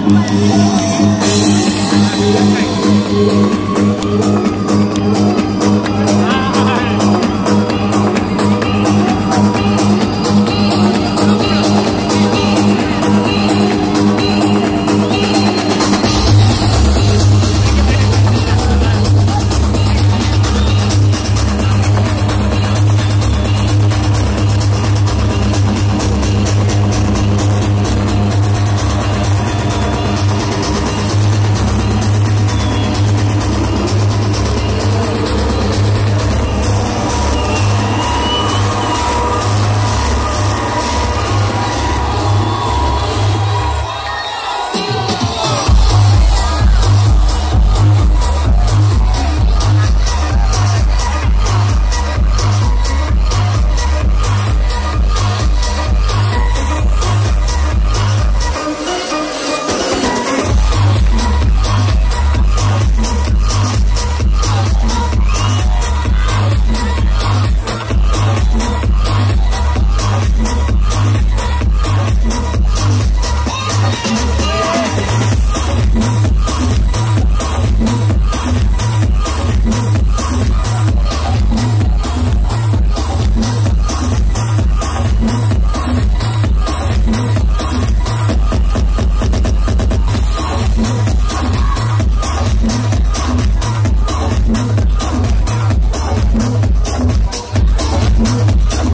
要不然。